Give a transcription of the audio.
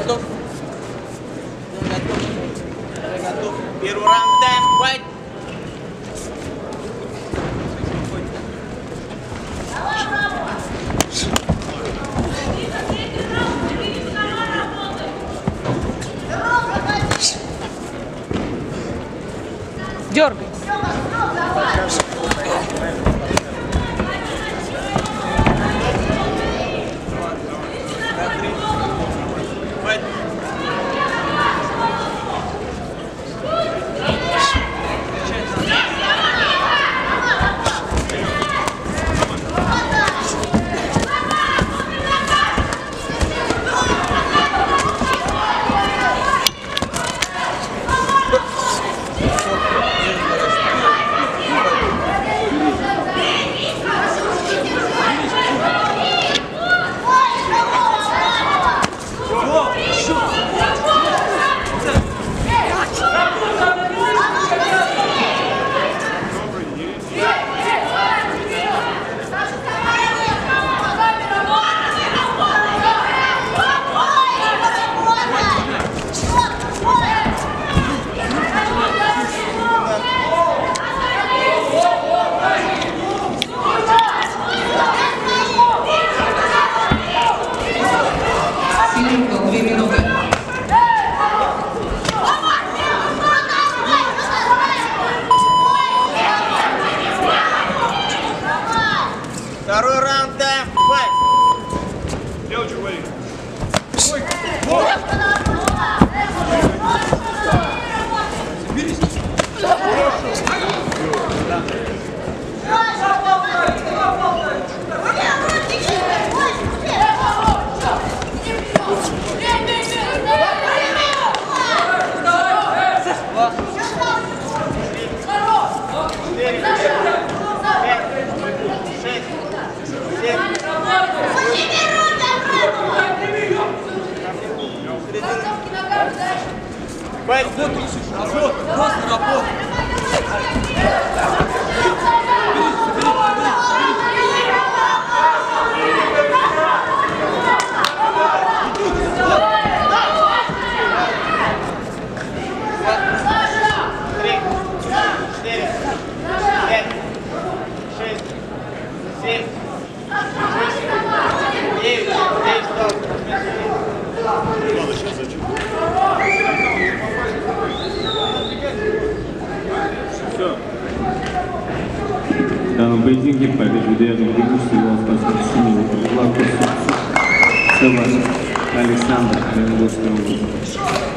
готов? Я готов. Я готов. Первый раунд, тайм, файт. Дергай. Синенко, две минуты. Второй раунд, тайм, файт. Шесть, файт. Работа, просто работа. Три, четыре, пять, шесть, семь, восемь, девять, девять, стоп. В данном поединке победу Деяна Григорьевича его спортсмен синего привела курсу Севаш Александр Оренбургской области.